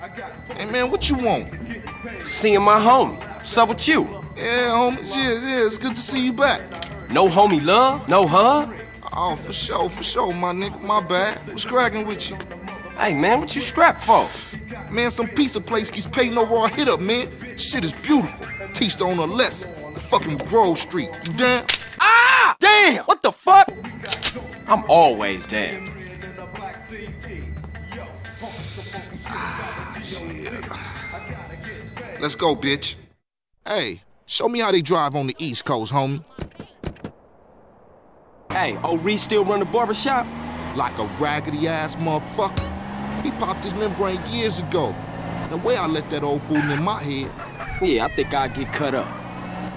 Hey man, what you want? Seeing my homie. What's up with you? Yeah, homie. Yeah, yeah, it's good to see you back. No homie love? No hug? Oh, for sure, for sure, my nigga. My bad. What's cracking with you? Hey, man, what you strapped for? Man, some pizza place keeps paying over our hit up, man. Shit is beautiful. Teach the owner a lesson. The fucking Grove Street. You down? Ah! Damn! What the fuck? I'm always down. Let's go, bitch. Hey, show me how they drive on the East Coast, homie. Hey, old Reece still run the barbershop? Like a raggedy ass motherfucker. He popped his membrane years ago. The way I let that old fool in my head. Yeah, I think I'll get cut up.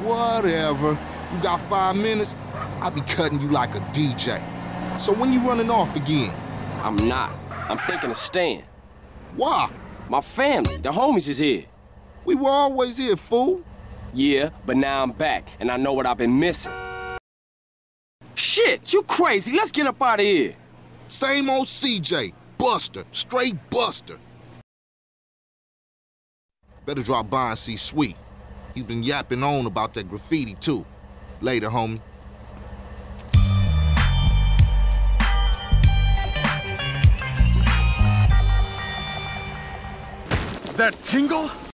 Whatever. You got five minutes? I'll be cutting you like a DJ. So when you running off again? I'm not. I'm thinking of staying. Why? My family, the homies is here. We were always here, fool. Yeah, but now I'm back, and I know what I've been missing. Shit, you crazy. Let's get up out of here. Same old CJ. Buster. Straight Buster. Better drop by and see Sweet. He's been yapping on about that graffiti, too. Later, homie. That tingle?